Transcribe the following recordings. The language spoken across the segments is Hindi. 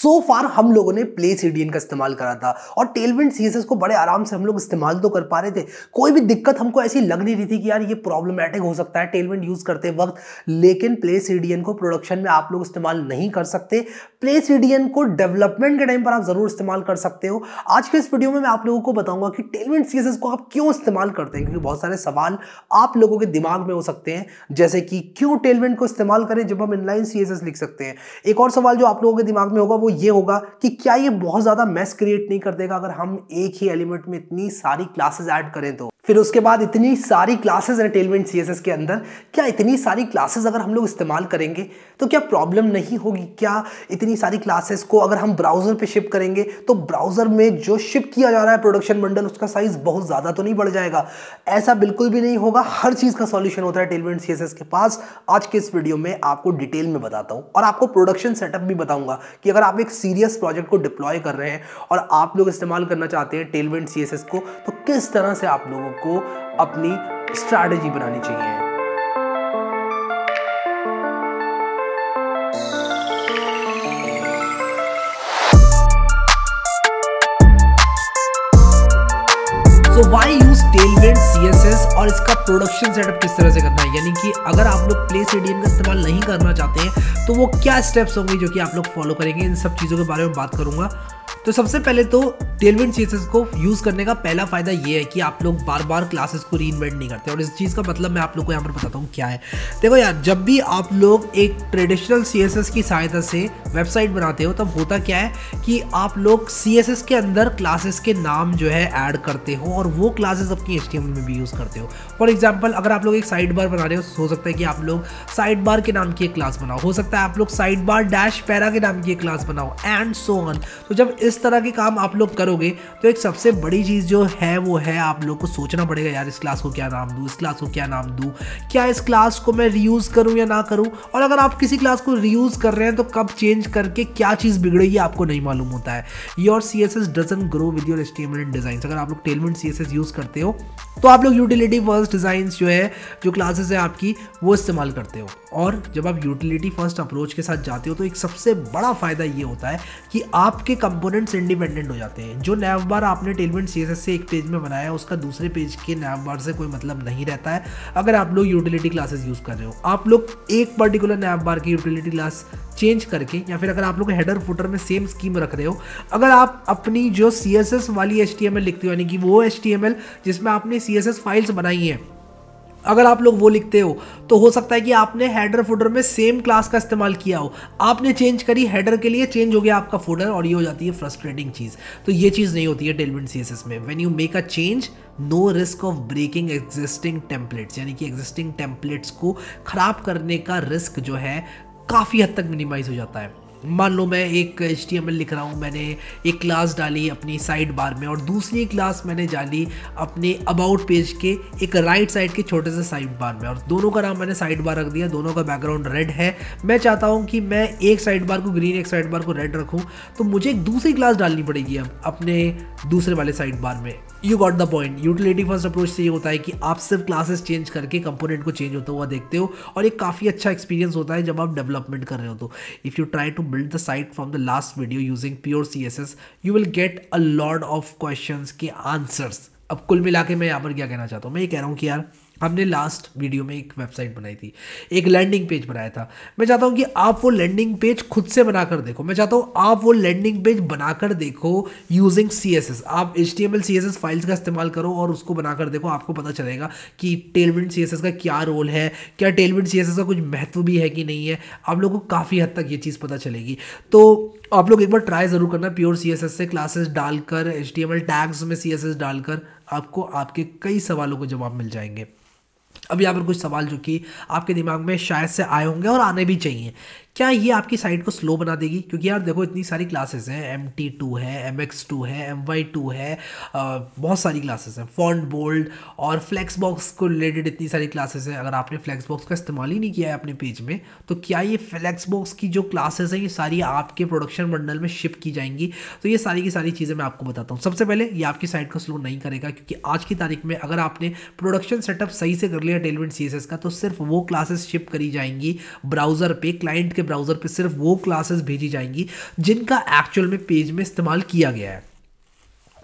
सो so फार हम लोगों ने प्ले सीडीएन का इस्तेमाल करा था और टेलविंड सीएसएस को बड़े आराम से हम लोग इस्तेमाल तो कर पा रहे थे। कोई भी दिक्कत हमको ऐसी लग नहीं रही थी कि यार ये प्रॉब्लमेटिक हो सकता है टेलविंड यूज़ करते वक्त, लेकिन प्ले सीडीएन को प्रोडक्शन में आप लोग इस्तेमाल नहीं कर सकते। प्ले सीडीएन को डेवलपमेंट के टाइम पर आप ज़रूर इस्तेमाल कर सकते हो। आज के इस वीडियो में मैं आप लोगों को बताऊँगा कि टेलविंड सीएसएस को आप क्यों इस्तेमाल करते हैं, क्योंकि बहुत सारे सवाल आप लोगों के दिमाग में हो सकते हैं। जैसे कि क्यों टेलविंड को इस्तेमाल करें जब हम इनलाइन सीएसएस लिख सकते हैं। एक और सवाल जो आप लोगों के दिमाग में होगा वो ये होगा कि क्या ये बहुत ज़्यादा मैस क्रिएट नहीं कर देगा अगर हम एक ही एलिमेंट में इतनी सारी क्लासेस ऐड करें तो। फिर उसके बाद इतनी सारी क्लासेस हैं टेलमेंट सी के अंदर, क्या इतनी सारी क्लासेस अगर हम लोग इस्तेमाल करेंगे तो क्या प्रॉब्लम नहीं होगी? क्या इतनी सारी क्लासेस को अगर हम ब्राउज़र पे शिप करेंगे तो ब्राउज़र में जो शिप किया जा रहा है प्रोडक्शन बंडल उसका साइज़ बहुत ज़्यादा तो नहीं बढ़ जाएगा। ऐसा बिल्कुल भी नहीं होगा। हर चीज़ का सॉल्यूशन होता है टेलमेंट सी के पास। आज के इस वीडियो में आपको डिटेल में बताता हूँ और आपको प्रोडक्शन सेटअप भी बताऊँगा कि अगर आप एक सीरियस प्रोजेक्ट को डिप्लॉय कर रहे हैं और आप लोग इस्तेमाल करना चाहते हैं टेलवेंट सीएसएस को तो किस तरह से आप लोगों को अपनी स्ट्रैटेजी बनानी चाहिए? So why use Tailwind CSS और इसका प्रोडक्शन सेटअप किस तरह से करना है? यानी कि अगर आप लोग प्ले सीडीएम का इस्तेमाल नहीं करना चाहते हैं तो वो क्या स्टेप्स होंगे जो कि आप लोग फॉलो करेंगे? इन सब चीज़ों के बारे में बात करूँगा। तो सबसे पहले तो टेलविंड सीएसएस को यूज़ करने का पहला फ़ायदा ये है कि आप लोग बार बार क्लासेस को री नहीं करते। और इस चीज़ का मतलब मैं आप लोग को यहाँ पर बताता हूँ क्या है। देखो यार, जब भी आप लोग एक ट्रेडिशनल सीएसएस की सहायता से वेबसाइट बनाते हो, तब होता क्या है कि आप लोग सीएसएस के अंदर क्लासेस के नाम जो है ऐड करते हो और वो क्लासेस अपनी एच में भी यूज़ करते हो। फॉर एग्ज़ाम्पल अगर आप लोग एक साइड बार बना रहे हो हो सकता है कि आप लोग साइड बार के नाम की एक क्लास बनाओ। हो सकता है आप लोग साइड बार डैश पैरा के नाम की एक क्लास बनाओ एंड सो ऑन तो जब इस तरह के काम आप लोग करोगे तो एक सबसे बड़ी चीज़ जो है, वो है आप लोग को सोचना पड़ेगा, यार इस क्लास को क्या नाम दूँ, इस क्लास को क्या नाम दूँ, क्या इस क्लास को मैं रीयूज़ करूँ या ना करूँ, और अगर आप किसी क्लास को रीयूज़ कर रहे हैं तो कब चेंज करके क्या चीज़ बिगड़ेगी आपको नहीं मालूम होता है। Your C S S doesn't grow with your estimate design अगर आप लोग Tailwind C S S use करते हो तो आप लोग यूटिलिटी फ़र्स्ट डिज़ाइन जो है, जो क्लासेस है आपकी, वो इस्तेमाल करते हो। और जब आप यूटिलिटी फ़र्स्ट अप्रोच के साथ जाते हो तो एक सबसे बड़ा फ़ायदा ये होता है कि आपके कंपोनेंट्स इंडिपेंडेंट हो जाते हैं। जो नैव बार आपने टेलमेंट सी से एक पेज में बनाया उसका दूसरे पेज के नैव बार से कोई मतलब नहीं रहता है। अगर आप लोग यूटिलिटी क्लासेस यूज़ कर रहे हो, आप लोग एक पर्टिकुलर नैव बार की यूटिलिटी क्लास चेंज करके, या फिर अगर आप लोग हेडर फुटर में सेम स्कीम रख रहे हो, अगर आप अपनी जो सीएसएस वाली एच लिखते हो, यानी कि वो एच जिसमें आपने सीएसएस फाइल्स बनाई हैं अगर आप लोग वो लिखते हो तो हो सकता है कि आपने हेडर फुडर में सेम क्लास का इस्तेमाल किया हो। आपने चेंज करी हेडर के लिए चेंज हो गया आपका फुडर और ये हो जाती है फ्रस्ट्रेटिंग चीज़। तो ये चीज़ नहीं होती है टेलमेंट सी में। When you make a change no risk of breaking existing templates यानी कि एग्जिस्टिंग टेम्पलेट्स को ख़राब करने का रिस्क जो है, काफ़ी हद तक मिनिमाइज हो जाता है। मान लो मैं एक एचटीएमएल लिख रहा हूँ, मैंने एक क्लास डाली अपनी साइड बार में और दूसरी क्लास मैंने डाली अपने अबाउट पेज के एक राइट साइड के छोटे से साइड बार में और दोनों का नाम मैंने साइड बार रख दिया, दोनों का बैकग्राउंड रेड है। मैं चाहता हूँ कि मैं एक साइड बार को ग्रीन एक साइड बार को रेड रखूँ तो मुझे एक दूसरी क्लास डालनी पड़ेगी अब अपने दूसरे वाले साइड बार में। You got the point utility first approach से ये होता है कि आप सिर्फ़ क्लासेस चेंज करके कंपोनेंट को चेंज होता हुआ देखते हो और एक काफ़ी अच्छा एक्सपीरियंस होता है जब आप डेवलपमेंट कर रहे हो तो। If you try to build the site from the last video using pure css you will get a lot of questions के आंसर्स अब कुल मिला के मैं यहाँ पर क्या कहना चाहता हूँ मैं ये कह रहा हूँ कि यार हमने लास्ट वीडियो में एक वेबसाइट बनाई थी, एक लैंडिंग पेज बनाया था। मैं चाहता हूँ कि आप वो लैंडिंग पेज खुद से बनाकर देखो। मैं चाहता हूँ आप वो लैंडिंग पेज बनाकर देखो यूजिंग सी एस एस आप H T M L C S S files का इस्तेमाल करो और उसको बनाकर देखो, आपको पता चलेगा कि टेलविंड सी एस एस का क्या रोल है, क्या टेलविंड सी एस एस का कुछ महत्व भी है कि नहीं है। आप लोगों को काफ़ी हद तक ये चीज़ पता चलेगी। तो आप लोग एक बार ट्राई ज़रूर करना प्योर सी एस एस से क्लासेस डालकर H T M L tags में सी एस एस डालकर आपको आपके कई सवालों के जवाब मिल जाएँगे। अब यहाँ पर कुछ सवाल जो कि आपके दिमाग में शायद से आए होंगे और आने भी चाहिए। क्या ये आपकी साइट को स्लो बना देगी? क्योंकि यार देखो, इतनी सारी क्लासेस हैं एम टी टू है एम एक्स टू है एम वाई टू है बहुत सारी क्लासेस हैं। फॉन्ट बोल्ड और फ्लैक्स बॉक्स को रिलेटेड इतनी सारी क्लासेस हैं। अगर आपने फ्लैक्स बॉक्स का इस्तेमाल ही नहीं किया है अपने पेज में तो क्या ये फ्लैक्स बॉक्स की जो क्लासेस हैं, ये सारी आपके प्रोडक्शन बंडल में शिप की जाएँगी? तो ये सारी की सारी चीज़ें मैं आपको बताता हूँ। सबसे पहले ये आपकी साइट को स्लो नहीं करेगा, क्योंकि आज की तारीख में अगर आपने प्रोडक्शन सेटअप सही से कर लिया टेलमेंट सी का तो सिर्फ़ वो क्लासेस शिप करी जाएँगी ब्राउज़र पर क्लाइंट के ब्राउज़र पर सिर्फ़ वो क्लासेस भेजी जाएँगी, जिनका एक्चुअल में पेज में इस्तेमाल किया गया है।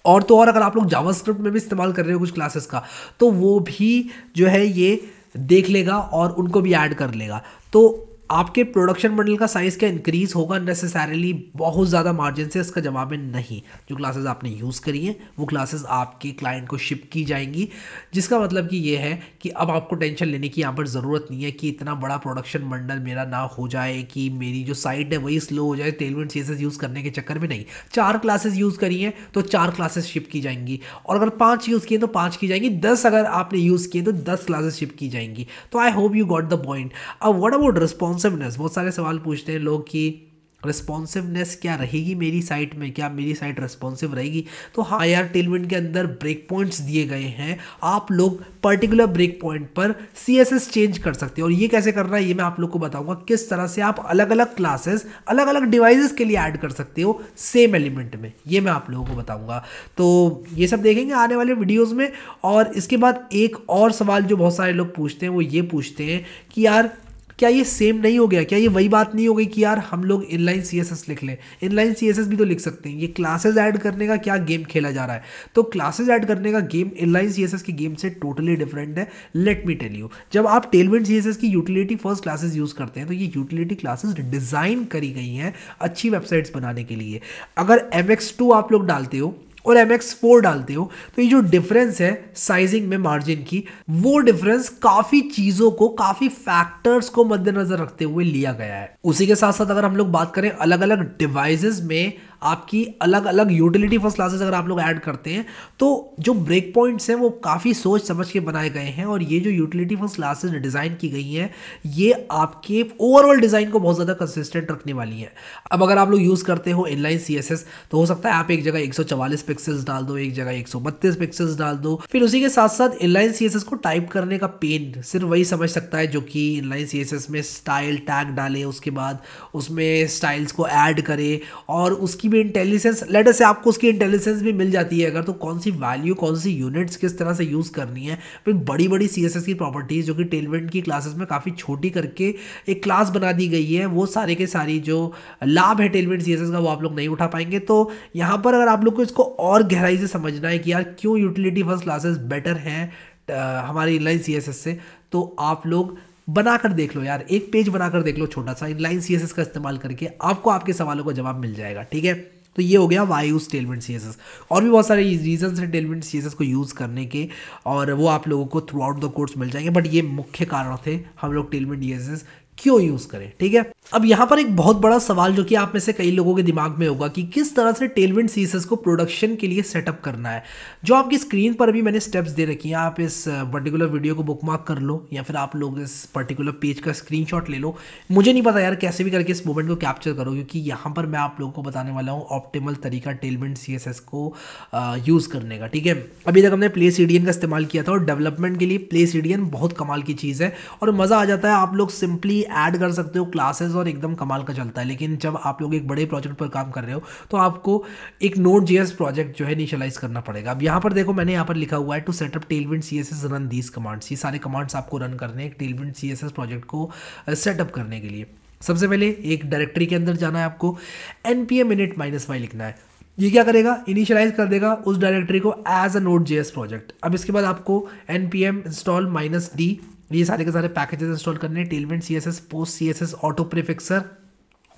और तो और अगर आप लोग जावास्क्रिप्ट में भी इस्तेमाल कर रहे हो कुछ क्लासेस का तो वो भी जो है ये देख लेगा और उनको भी ऐड कर लेगा। तो आपके प्रोडक्शन बंडल का साइज़ क्या इंक्रीज होगा नेसेसरली बहुत ज़्यादा मार्जिन से इसका जवाब है नहीं। जो क्लासेस आपने यूज़ करी हैं, वो क्लासेस आपके क्लाइंट को शिप की जाएँगी। जिसका मतलब कि ये है कि अब आपको टेंशन लेने की यहाँ पर ज़रूरत नहीं है कि इतना बड़ा प्रोडक्शन बंडल मेरा ना हो जाए, कि मेरी जो साइट है वही स्लो हो जाए। टेलमेंट सी यूज़ करने के चक्कर में नहीं। चार क्लासेस यूज़ करी हैं तो चार क्लासेस शिप की जाएँगी। और अगर पाँच यूज़ किए तो पाँच की जाएँगी। दस अगर आपने यूज़ किए तो दस क्लासेस शिप की जाएँगी। तो I hope you got the point अब वट अबाउट रिस्पॉन्स रिस्पॉन्सिवनेस बहुत सारे सवाल पूछते हैं लोग कि रिस्पॉन्सिवनेस क्या रहेगी मेरी साइट में? क्या मेरी साइट रिस्पॉन्सिव रहेगी? तो हाँ यार टेलमेंट के अंदर ब्रेक पॉइंट्स दिए गए हैं। आप लोग पर्टिकुलर ब्रेक पॉइंट पर सीएसएस चेंज कर सकते हैं। और ये कैसे करना है, ये मैं आप लोग को बताऊँगा किस तरह से आप अलग अलग क्लासेस अलग अलग डिवाइसेस के लिए ऐड कर सकते हो सेम एलिमेंट में। ये मैं आप लोगों को बताऊँगा। तो ये सब देखेंगे आने वाले वीडियोज़ में। और इसके बाद एक और सवाल जो बहुत सारे लोग पूछते हैं, वो ये पूछते हैं कि यार क्या ये सेम नहीं हो गया? क्या ये वही बात नहीं हो गई कि यार हम लोग इनलाइन सी एस एस लिख लें? इनलाइन सी एस एस भी तो लिख सकते हैं। ये क्लासेज ऐड करने का क्या गेम खेला जा रहा है? तो क्लासेज ऐड करने का game inline C S S के गेम से टोटली डिफरेंट है। लेट मी टेल यू जब आप टेलमेंट सी एस एस की यूटिलिटी फ़र्स्ट क्लासेज यूज़ करते हैं तो ये यूटिलिटी क्लासेज डिज़ाइन करी गई हैं अच्छी वेबसाइट्स बनाने के लिए। अगर एम एक्स टू आप लोग डालते हो और एम एक्स फोर डालते हो तो ये जो डिफरेंस है साइजिंग में मार्जिन की, वो डिफरेंस काफ़ी चीज़ों को, काफ़ी फैक्टर्स को मद्देनजर रखते हुए लिया गया है। उसी के साथ साथ अगर हम लोग बात करें अलग अलग डिवाइसेस में आपकी अलग अलग यूटिलिटी फ़र्स्ट क्लासेस अगर आप लोग ऐड करते हैं तो जो ब्रेक पॉइंट्स हैं वो काफ़ी सोच समझ के बनाए गए हैं और ये जो यूटिलिटी फ़र्स्ट क्लासेस डिज़ाइन की गई हैं, ये आपके ओवरऑल डिज़ाइन को बहुत ज़्यादा कंसिस्टेंट रखने वाली है। अब अगर आप लोग यूज़ करते हो इनलाइन सीएसएस तो हो सकता है आप एक जगह एक पिक्सल्स डाल दो, एक जगह एक पिक्सल्स डाल दो। फिर उसी के साथ साथ इनलाइन सीएसएस को टाइप करने का पेन सिर्फ़ वही समझ सकता है जो कि इनलाइन सीएसएस में स्टाइल टैग डाले, उसके बाद उसमें स्टाइल्स को ऐड करे और उसकी भी इंटेलिजेंस लेटर से आपको उसकी इंटेलिजेंस भी मिल जाती है। अगर तो कौन सी वैल्यू कौन सी यूनिट्स किस तरह से यूज़ करनी है? फिर बड़ी बड़ी सी की प्रॉपर्टीज़ जो कि टेलमेंट की क्लासेस में काफ़ी छोटी करके एक क्लास बना दी गई है, वो सारे के सारी जो लाभ है टेलमेंट सी का, वो आप लोग नहीं उठा पाएँगे। तो यहाँ पर अगर आप लोग को इसको और गहराई से समझना है कि यार क्यों यूटिलिटी फ़र्स्ट क्लासेस बेटर हैं हमारे इनलाइन सी से तो आप लोग बनाकर देख लो यार, एक पेज बनाकर देख लो छोटा सा इनलाइन सीएसएस का इस्तेमाल करके आपको आपके सवालों का जवाब मिल जाएगा, ठीक है? तो ये हो गया वाई यूज़ टेलमेंट सी और भी बहुत सारे रीजन हैं टेलमेंट सी को यूज़ करने के, और वो आप लोगों को थ्रू आउट द कोर्स मिल जाएँगे बट ये मुख्य कारण थे हम लोग टेलमेंट सी क्यों यूज़ करें, ठीक है? अब यहाँ पर एक बहुत बड़ा सवाल जो कि आप में से कई लोगों के दिमाग में होगा कि किस तरह से टेलविंड सीसस को प्रोडक्शन के लिए सेटअप करना है। जो आपकी स्क्रीन पर अभी मैंने स्टेप्स दे रखी हैं, आप इस पर्टिकुलर वीडियो को बुकमार्क कर लो या फिर आप लोग इस पर्टिकुलर पेज का स्क्रीनशॉट ले लो। मुझे नहीं पता यार कैसे भी करके इस मोमेंट को कैप्चर करो, क्योंकि यहाँ पर मैं आप लोगों को बताने वाला हूँ ऑप्टिमल तरीका टेलविंड सी को यूज़ करने का, ठीक है? अभी तक हमने प्ले सी का इस्तेमाल किया था और डेवलपमेंट के लिए प्ले सी बहुत कमाल की चीज़ है और मज़ा आ जाता है। आप लोग सिंपली ऐड कर सकते हो क्लासेस और एकदम कमाल का चलता है। लेकिन जब आप लोग एक बड़े प्रोजेक्ट पर काम कर रहे हो तो आपको एक नोट जी प्रोजेक्ट जो है इनिशलाइज करना पड़ेगा। अब यहाँ पर देखो, मैंने यहाँ पर लिखा हुआ है to setup Tailwind C S S run these commands ये सारे कमांड्स आपको रन करने हैं Tailwind C S S project को सेटअप करने के लिए। सबसे पहले एक डायरेक्टरी के अंदर जाना है आपको N P M init minus Y लिखना है। ये क्या करेगा? इनिशियलाइज कर देगा उस डायरेक्टरी को as a node JS project अब इसके बाद आपको N P M install minus D ये सारे के सारे पैकेजेस इंस्टॉल करने हैं। Tailwind C S S post C S S auto prefixer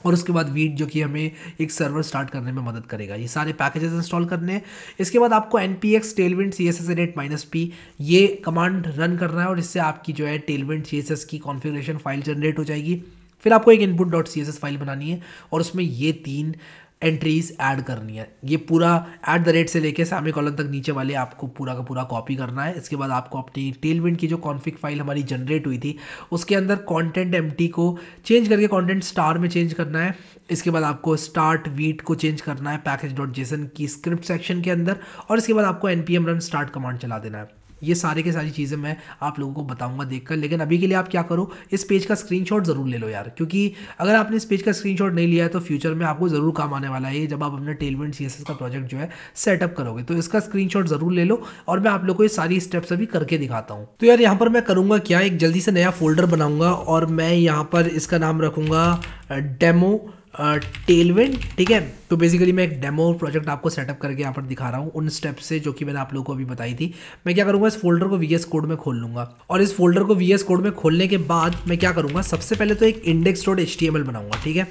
और उसके बाद वीट जो कि हमें एक सर्वर स्टार्ट करने में मदद करेगा। ये सारे पैकेजेस इंस्टॉल करने हैं। इसके बाद आपको N P X Tailwind C S S at minus P ये कमांड रन करना है, और इससे आपकी जो है टेलविंड सी एस एस की कॉन्फ़िगरेशन फ़ाइल जनरेट हो जाएगी। फिर आपको एक input dot C S S file बनानी है, और उसमें ये तीन एंट्रीज ऐड करनी है। ये पूरा एट द रेट से लेके सामने कॉलम तक नीचे वाले आपको पूरा का पूरा कॉपी करना है। इसके बाद आपको अपनी टेलविंड की जो कॉन्फिक फ़ाइल हमारी जनरेट हुई थी, उसके अंदर कंटेंट एम को चेंज करके कंटेंट स्टार में चेंज करना है। इसके बाद आपको स्टार्ट वीट को चेंज करना है पैकेज डॉट जेसन की स्क्रिप्ट सेक्शन के अंदर, और इसके बाद आपको एनपीएम रन स्टार्ट कमांड चला देना है। ये सारे के सारी चीज़ें मैं आप लोगों को बताऊँगा देखकर। लेकिन अभी के लिए आप क्या करो, इस पेज का स्क्रीनशॉट ज़रूर ले लो यार, क्योंकि अगर आपने इस पेज का स्क्रीनशॉट नहीं लिया है तो फ्यूचर में आपको ज़रूर काम आने वाला है। जब आप अपने टेलमेंट सी का प्रोजेक्ट जो है सेटअप करोगे तो इसका स्क्रीन ज़रूर ले लो और मैं आप लोग को ये सारी स्टेप्स अभी करके दिखाता हूँ। तो यार यहाँ पर मैं करूँगा क्या? एक जल्दी से नया फोल्डर बनाऊँगा और मैं यहाँ पर इसका नाम रखूँगा डेमो टेलविंड ठीक है? तो बेसिकली मैं एक डेमो प्रोजेक्ट आपको सेटअप करके यहाँ पर दिखा रहा हूँ, उन स्टेप से जो कि मैंने आप लोगों को अभी बताई थी। मैं क्या करूँगा, इस फोल्डर को वी एस कोड में खोल लूँगा। और इस फोल्डर को वी एस कोड में खोलने के बाद मैं क्या करूँगा, सबसे पहले तो एक index dot H T M L बनाऊँगा, ठीक है?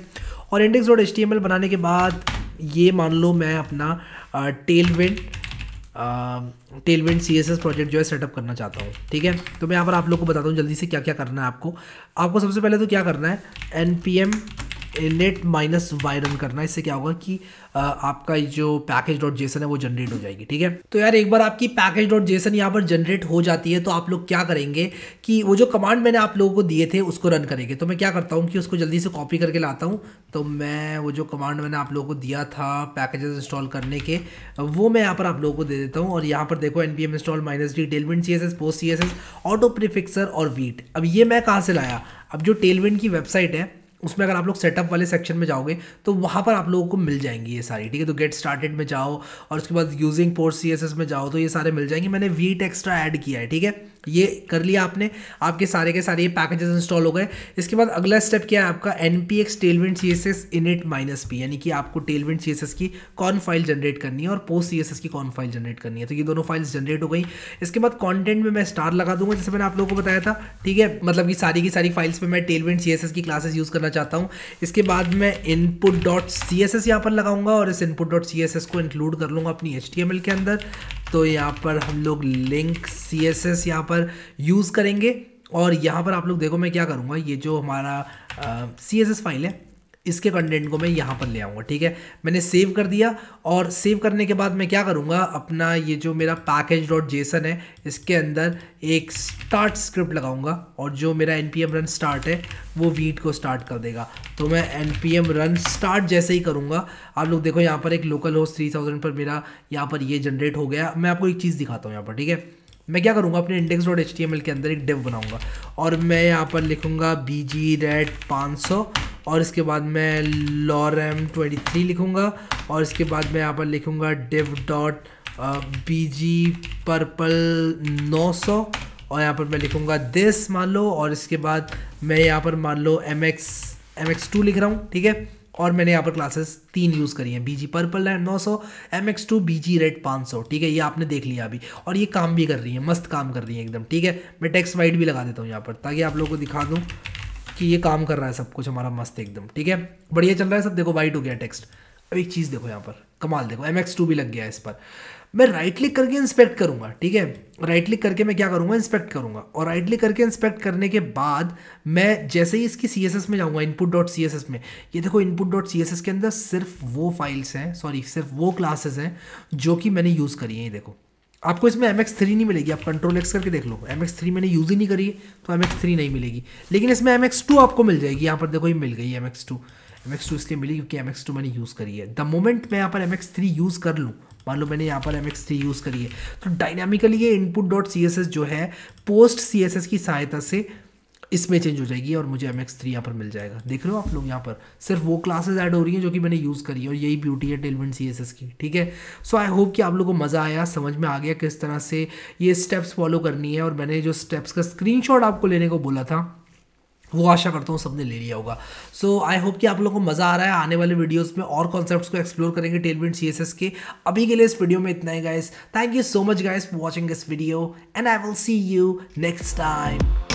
और index dot H T M L बनाने के बाद ये मान लो मैं अपना Tailwind Tailwind C S S project जो है सेटअप करना चाहता हूँ, ठीक है? तो मैं यहाँ पर आप लोग को बताता हूँ जल्दी से क्या क्या करना है आपको। आपको सबसे पहले तो क्या करना है? N P M init minus Y run करना, इससे क्या होगा कि आपका जो पैकेज डॉट जेसन है वो जनरेट हो जाएगी, ठीक है? तो यार एक बार आपकी पैकेज डॉट जेसन यहाँ पर जनरेट हो जाती है तो आप लोग क्या करेंगे कि वो जो कमांड मैंने आप लोगों को दिए थे, उसको रन करेंगे। तो मैं क्या करता हूँ कि उसको जल्दी से कॉपी करके लाता हूँ। तो मैं वो जो कमांड मैंने आप लोगों को दिया था पैकेजेस इंस्टॉल करने के, वो मैं यहाँ पर आप लोगों को दे देता हूँ। और यहाँ पर देखो N P M install minus D Tailwind C S S post C S S auto prefixer और वीट अब ये मैं कहाँ से लाया? अब जो टेलविंड की वेबसाइट है उसमें अगर आप लोग सेटअप वाले सेक्शन में जाओगे तो वहाँ पर आप लोगों को मिल जाएँगी ये सारी, ठीक है? तो गेट स्टार्टेड में जाओ और उसके बाद यूजिंग पोर्ट सीएसएस में जाओ तो ये सारे मिल जाएँगे। मैंने वीट एक्स्ट्रा ऐड किया है, ठीक है? ये कर लिया आपने। आपके सारे के सारे ये पैकेजेस इंस्टॉल हो गए। इसके बाद अगला स्टेप क्या है आपका? N P X Tailwind C S S init minus P यानी कि आपको टेलविंड सी एस एस की कौन फ़ाइल जनरेट करनी है और पोस्ट सी एस एस की कौन फ़ाइल जनरेट करनी है। तो ये दोनों फाइल्स जनरेट हो गई। इसके बाद कॉन्टेंट में मैं स्टार लगा दूँगा, जैसे मैंने आप लोगों को बताया था। ठीक है? मतलब कि सारी की सारी फाइल्स पर मैं टेलविंड सी एस एस की क्लासेस यूज़ करना चाहता हूँ। इसके बाद मैं input dot C S S यहाँ पर लगाऊँगा और इस input dot C S S को इंक्लूड कर लूँगा अपनी एच टी एम एल के अंदर। तो यहाँ पर हम लोग लिंक सी एस एस यहाँ पर यूज़ करेंगे और यहाँ पर आप लोग देखो मैं क्या करूँगा, ये जो हमारा सी एस एस फ़ाइल है इसके कंटेंट को मैं यहाँ पर ले आऊँगा, ठीक है? मैंने सेव कर दिया और सेव करने के बाद मैं क्या करूँगा? अपना ये जो मेरा पैकेज डॉट जेसन है, इसके अंदर एक स्टार्ट स्क्रिप्ट लगाऊँगा और जो मेरा N P M run start है, वो वीट को स्टार्ट कर देगा। तो मैं N P M run start जैसे ही करूँगा, आप लोग देखो यहाँ पर एक लोकल होस्ट थ्री थाउज़ेंड पर मेरा यहाँ पर ये जनरेट हो गया। मैं आपको एक चीज़ दिखाता हूँ यहाँ पर, ठीक है? मैं क्या करूँगा? अपने index dot H T M L के अंदर एक डिव बनाऊँगा और मैं यहाँ पर लिखूँगा बी जी रेड पाँच सौ और इसके बाद मैं लॉरम ट्वेंटी थ्री लिखूँगा, और इसके बाद मैं यहाँ पर लिखूँगा div dot B G purple नौ सौ, और यहाँ पर मैं लिखूँगा दिस मान लो, और इसके बाद मैं यहाँ पर मान लो M X M X two लिख रहा हूँ, ठीक है? और मैंने यहाँ पर क्लासेस तीन यूज़ करी हैं बी जी पर्पल है नौ सौ M X two B G red पाँच सौ, ठीक है? ये आपने देख लिया अभी, और ये काम भी कर रही है, मस्त काम कर रही है एकदम, ठीक है? मैं टेक्स्ट वाइट भी लगा देता हूँ यहाँ पर, ताकि आप लोगों को दिखा दूँ। कि ये काम कर रहा है सब कुछ, हमारा मस्त एकदम, ठीक है? बढ़िया चल रहा है सब, देखो वाइट हो गया टेक्स्ट अब एक चीज़ देखो यहाँ पर, कमाल देखो एम एक्स टू भी लग गया है इस पर। मैं राइट क्लिक करके इंस्पेक्ट करूँगा, ठीक है? राइट क्लिक करके मैं क्या करूँगा? इंस्पेक्ट करूँगा। और राइट क्लिक करके इंस्पेक्ट करने के बाद मैं जैसे ही इसकी सीएसएस में जाऊँगा इनपुट डॉट सीएसएस में, ये देखो इनपुट डॉट सीएसएस के अंदर सिर्फ़ वो फाइल्स हैं सॉरी सिर्फ़ वो क्लासेस हैं, जो कि मैंने यूज़ करी हैं, ये देखो। आपको इसमें एम एक्स थ्री नहीं मिलेगी। आप कंट्रोल एक्स करके देख लो। एम एक्स थ्री मैंने यूज़ ही नहीं करी तो एम एक्स थ्री नहीं मिलेगी। लेकिन इसमें एम एक्स टू आपको मिल जाएगी। यहाँ पर देखो, ये मिल गई M X two M X two इसलिए मिली क्योंकि एम एक्स टू मैंने यूज़ करी है। द मोमेंट मैं यहाँ पर एम एक्स थ्री यूज़ कर लूँ, मान लो मैंने यहाँ पर एम एक्स थ्री यूज़ करी है तो डायनामिकली ये input dot C S S जो है पोस्ट सी एस एस की सहायता से इसमें चेंज हो जाएगी और मुझे एम एक्स थ्री यहाँ पर मिल जाएगा। देख रहे हो आप लोग यहाँ पर? सिर्फ़ वो क्लासेस ऐड हो रही हैं जो कि मैंने यूज़ करी है और यही ब्यूटी है टेलमेंट सी एस एस की, ठीक है? सो आई होप कि आप लोगों को मज़ा आया, समझ में आ गया किस तरह से ये स्टेप्स फॉलो करनी है और मैंने जो स्टेप्स का स्क्रीन आपको लेने को बोला था, वो आशा करता हूँ सबने ले लिया होगा। सो आई होप कि आप लोगों को मज़ा आ रहा है। आने वाले वीडियोस में और कॉन्सेप्ट्स को एक्सप्लोर करेंगे टेलमेंट सी के। अभी के लिए इस वीडियो में इतना ही guys thank you so much guys for watching this video and I will see you next time